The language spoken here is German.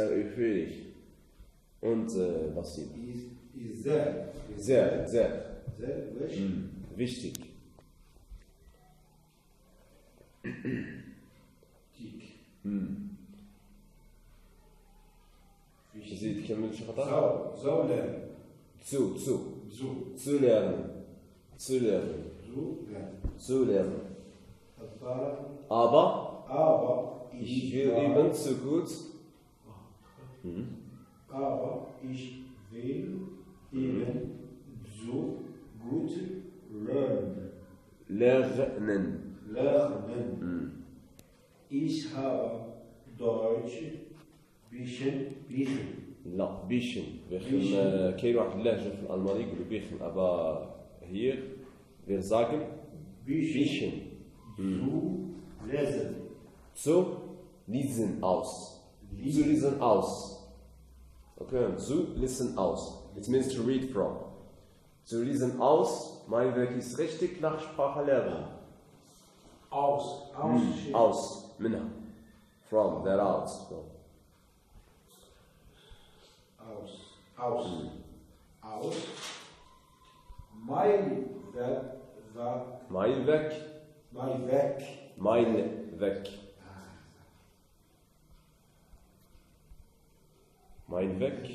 sehr euphorisch. Und äh, was sie? Ist, sehr. Sehr, sehr Sehr wichtig. hm, wichtig. hm. Sie kennen mich So, so lernen. Zu, zu. So, Zu lernen. Zu lernen. so lernen. Zu lernen. Aber, Aber aber ich will eben zu gut. Hm. Aber ich will eben so gut lernen. Lernen. lernen. hm. Ich habe Deutsch bisschen bisschen. لا بيشن بيخن بيشن. آه، كاين واحد اللهجه في الالماني يقولوا بيخن ابا هي wir sagen Bisschen. بيشن Zu lesen. zu lesen aus To listen aus. Okay, zu listen aus. It means to read from. Zu listen aus, mein Werk ist richtig nach Sprache Sprachlehrerin. Aus. Aus. Hm, aus. Minna. From, that aus. From. Aus. Aus. Hm. Aus. Mein Werk. Mein Werk. Mein Werk. Mein Werk. Mein Werk